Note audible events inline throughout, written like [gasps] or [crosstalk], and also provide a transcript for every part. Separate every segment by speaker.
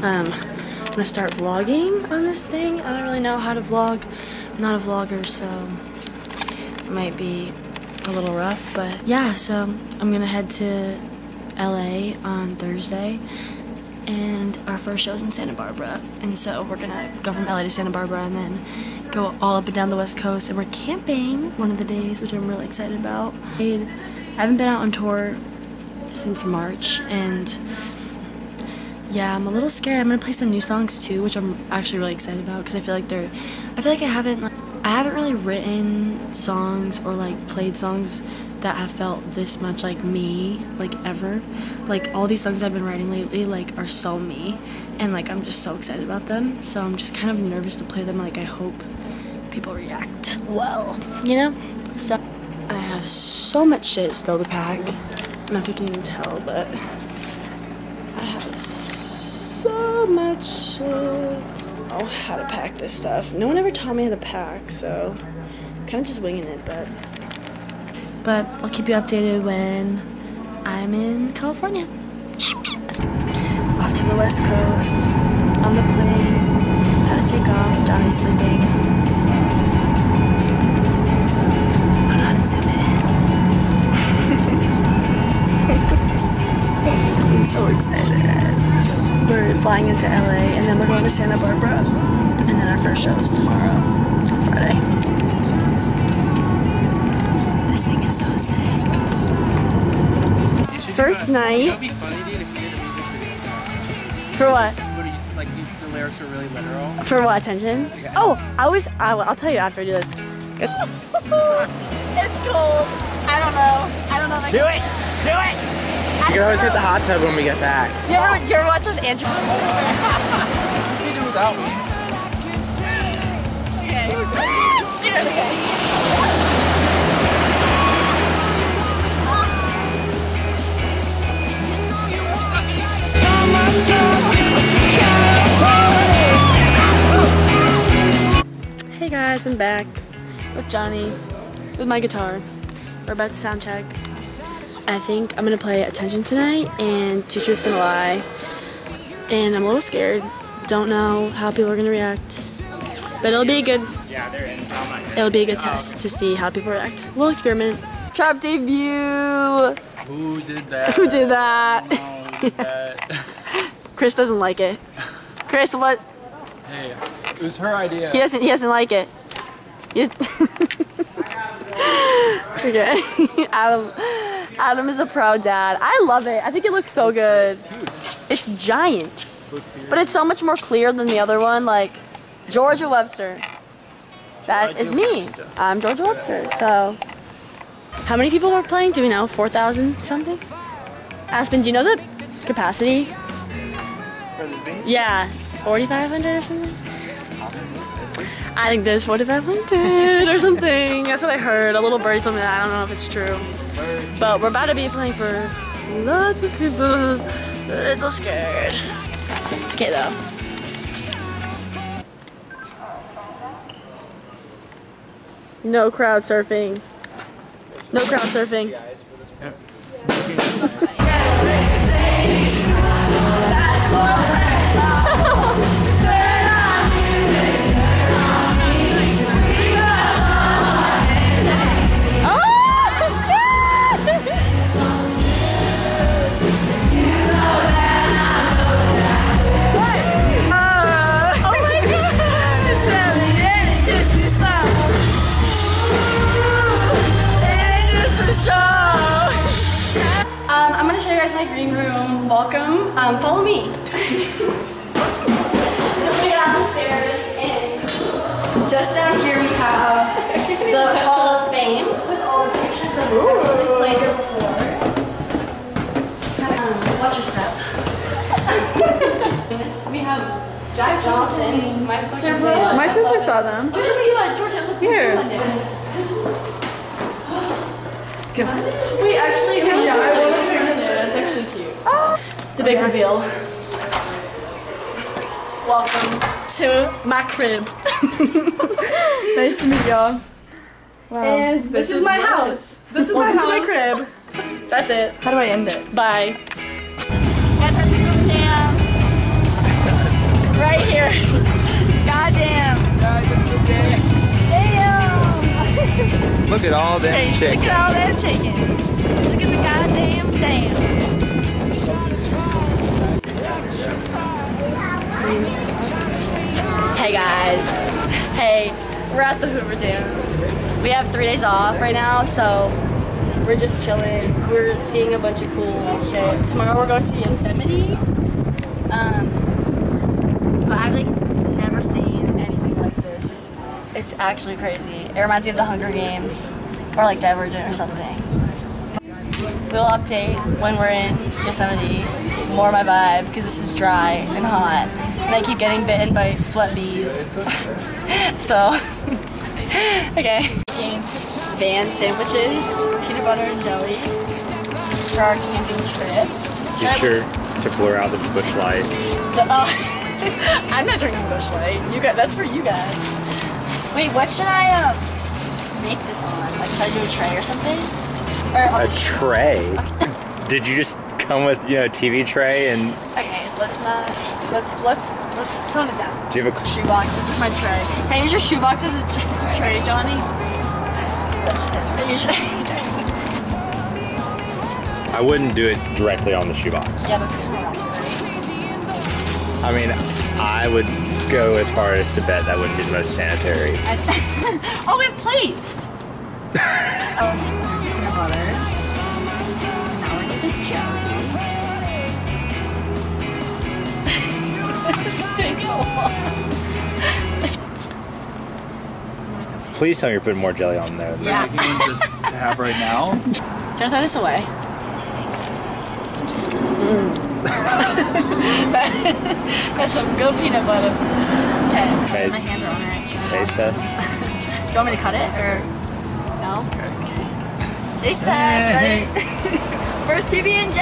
Speaker 1: Um, I'm gonna start vlogging on this thing. I don't really know how to vlog. I'm not a vlogger, so it might be a little rough. But yeah, so I'm gonna head to LA on Thursday. And our first show's in Santa Barbara. And so we're gonna go from LA to Santa Barbara and then go all up and down the west coast. And we're camping one of the days, which I'm really excited about. I haven't been out on tour since March and yeah, I'm a little scared. I'm gonna play some new songs too, which I'm actually really excited about because I feel like they're. I feel like I haven't like, I haven't really written songs or like played songs that have felt this much like me like ever. Like all these songs I've been writing lately like are so me, and like I'm just so excited about them. So I'm just kind of nervous to play them. Like I hope people react well, you know. So I have so much shit still to pack. I don't know if you can even tell, but I have so much shit. Oh, how to pack this stuff. No one ever taught me how to pack, so I'm kind of just winging it, but but I'll keep you updated when I'm in California. Off to the west coast, on the plane, how to take off, Johnny's sleeping. Into LA and then we're going to Santa Barbara. And then our first show is tomorrow, Friday. This thing is so sick. First night. For what?
Speaker 2: Lyrics are really literal.
Speaker 1: For what attention? Oh, I was. I'll tell you after I do this. [laughs] it's cold. I don't know. I don't know.
Speaker 2: Do it! [laughs] You can always hit the hot tub when we get back.
Speaker 1: Do you ever, do you ever watch those Andrew?
Speaker 2: What [laughs] do you do without me?
Speaker 1: Hey guys, I'm back with Johnny, with my guitar. We're about to sound check. I think I'm gonna play Attention tonight and Two Truths and a Lie. And I'm a little scared. Don't know how people are gonna react. But it'll be a good
Speaker 2: Yeah, they're in. I'm not
Speaker 1: it'll be a good test to see how people react. We'll experiment. Trap debut!
Speaker 2: Who did that?
Speaker 1: Who did that?
Speaker 2: Who did that? [laughs]
Speaker 1: Chris doesn't like it. Chris, what?
Speaker 2: hey, it was her idea.
Speaker 1: He doesn't. He doesn't like it. [laughs] Okay, [laughs] Adam. Adam is a proud dad. I love it. I think it looks so good. It's giant, but it's so much more clear than the other one. Like Georgia Webster. That is me. I'm Georgia Webster. So, how many people were playing? Do we know? Four thousand something. Aspen, do you know the capacity?
Speaker 2: For the thing?
Speaker 1: Yeah, 4,500 or something? I think there's 4,500 or something. That's what I heard. A little birdie told me that. I don't know if it's true. But we're about to be playing for lots of people. A little scared. It's okay though. No crowd surfing. No crowd surfing. I'm gonna show you guys my green room. Welcome. Um, follow me. so we got downstairs, and just down here we have the Hall of Fame with all the pictures of everyone who's played here before. Um, watch your step. [laughs] Yes, we have Jack Johnson, my Sir Bro.
Speaker 3: My sister saw them.
Speaker 1: Georgia, see that? Georgia, look
Speaker 3: Here.
Speaker 1: we. This is. [gasps] Wait, actually, yeah, the big reveal. Welcome to my crib. [laughs]
Speaker 3: nice to meet y'all. Wow.
Speaker 1: And this, this is, is, my house. Nice.
Speaker 3: This is
Speaker 1: Welcome my
Speaker 3: house.
Speaker 1: to my crib. That's it.
Speaker 3: How do I end it?
Speaker 1: Bye. right here. Goddamn. Damn. Look
Speaker 2: at all that
Speaker 1: hey. Look at all that chickens. Look at the goddamn damn. Hey guys. Hey, we're at the Hoover Dam. We have three days off right now, so we're just chilling. We're seeing a bunch of cool shit. Tomorrow we're going to Yosemite. Um, but I've like never seen anything like this. It's actually crazy. It reminds me of the Hunger Games or like Divergent or something. We'll update when we're in Yosemite. More my vibe because this is dry and hot, and I keep getting bitten by sweat bees. [laughs] so, [laughs] okay. Making van sandwiches, peanut butter and jelly for our camping trip.
Speaker 4: Be sure to blur out the Busch Light.
Speaker 1: The, oh, [laughs] I'm not drinking Busch Light. You got that's for you guys. Wait, what should I um make this on? Like, should I do a tray or something? Or on
Speaker 4: A tray? [laughs] Did you just come with, you know, TV tray and
Speaker 1: Okay, let's not. Let's let's let's tone it down.
Speaker 4: do you have a
Speaker 1: Shoebox. This is my tray. Can I use your shoebox as a tray, Johnny?
Speaker 4: I wouldn't do it directly on the shoebox.
Speaker 1: yeah, that's kind of right.
Speaker 4: I mean, I would go as far as to bet that wouldn't be the most sanitary. [laughs]
Speaker 1: Oh, we have plates. [laughs] oh, peanut butter. Now we need the jelly. this takes so long.
Speaker 4: Please tell me you're putting more jelly on there.
Speaker 1: Yeah.
Speaker 5: making one just to have right now.
Speaker 1: Can I throw this away? Thanks. Mm. [laughs] That's some good peanut butter. Okay.
Speaker 4: Okay.
Speaker 1: My hands are on it.
Speaker 4: Taste test. [laughs]
Speaker 1: Do you want me to cut it or no? Okay. Taste test, ready? First PB and J.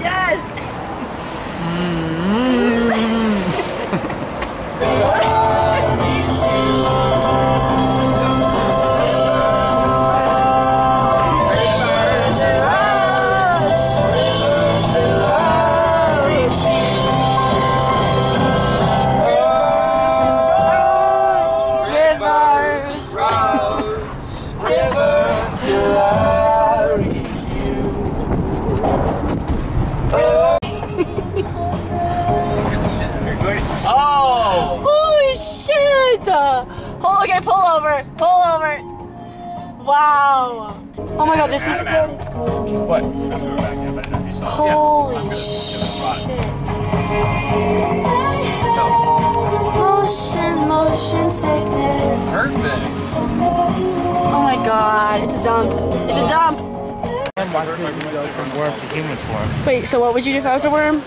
Speaker 1: Yes. Mm-hmm.
Speaker 5: Oh!
Speaker 1: Holy shit! Uh, hold, okay, pull over. Pull over. Wow. Oh my god, this is.
Speaker 5: What?
Speaker 1: Holy shit. Motion, motion sickness.
Speaker 5: Perfect.
Speaker 1: Oh my god, it's a dump. It's a dump.
Speaker 2: Why couldn't you go from worm to human form?
Speaker 1: Wait, so what would you do if I was a worm?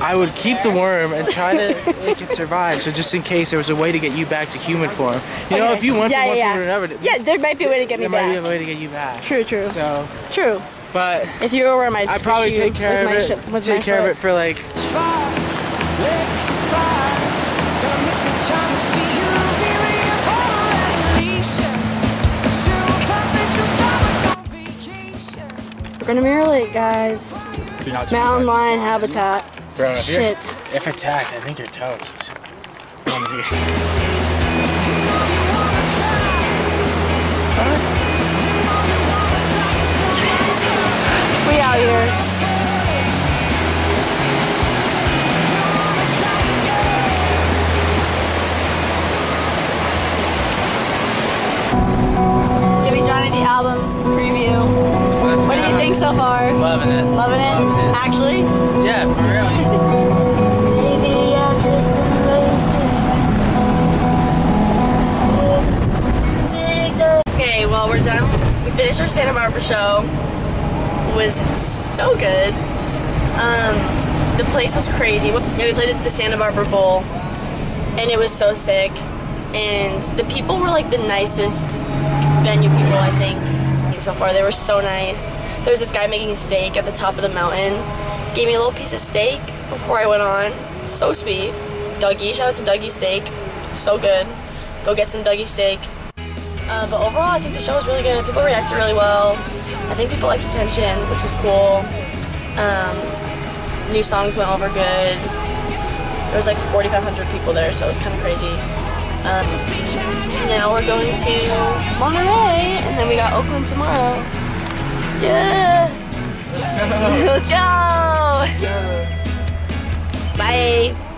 Speaker 2: I would keep the worm and try to make it survive. So just in case there was a way to get you back to human form. You know,
Speaker 1: Okay.
Speaker 2: if you went
Speaker 1: Yeah,
Speaker 2: from one
Speaker 1: yeah,
Speaker 2: form to another,
Speaker 1: Yeah, there might be a way to get me
Speaker 2: there might be a way to get you back.
Speaker 1: True, true.
Speaker 2: So,
Speaker 1: True.
Speaker 2: but
Speaker 1: If you were a worm, I'd
Speaker 2: I'd probably take care of
Speaker 1: my
Speaker 2: it.
Speaker 1: sh-
Speaker 2: take
Speaker 1: my
Speaker 2: care of it for like
Speaker 1: We're gonna Mirror Lake, guys. Mountain lion habitat.
Speaker 2: Bro, if
Speaker 1: Shit.
Speaker 2: If attacked, I think you're toast.
Speaker 1: We out here. Give me Johnny the album so far?
Speaker 2: Loving it.
Speaker 1: Loving it?
Speaker 2: Loving it.
Speaker 1: Actually?
Speaker 2: Yeah, for real. [laughs]
Speaker 1: Maybe I've just Okay, well we're done. We finished our Santa Barbara show. It was so good. Um, the place was crazy. Yeah, we played at the Santa Barbara Bowl, and it was so sick. And the people were like the nicest venue people I think so far. They were so nice. There was this guy making steak at the top of the mountain. Gave me a little piece of steak before I went on. So sweet. Dougie, shout out to Dougie Steak. So good. Go get some Dougie Steak. Uh, but overall, I think the show was really good. People reacted really well. I think people liked attention, which was cool. Um, new songs went over good. There was like 4,500 people there, so it was kind of crazy. Um, now we're going to Monterey, and then we got Oakland tomorrow. Yeah! [laughs] Let's go! Yeah. Bye!